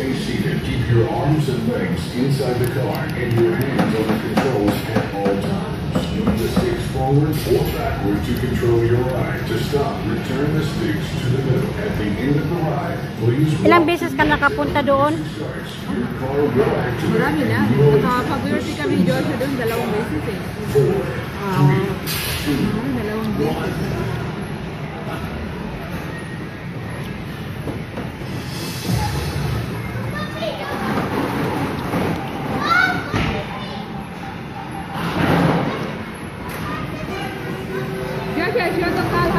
stay seated. Keep your arms and legs inside the car and your hands on the controls at all times. Move the sticks forward or backward to control your ride. To stop, return the sticks to the middle. At the end of the ride, please Ilang beses ka nakapunta doon? Your car will activate. Marami na. and you Nakapag-birthday kami ni Joshua doon dalawang beses eh. four, Ah, dalawang beses. 広と川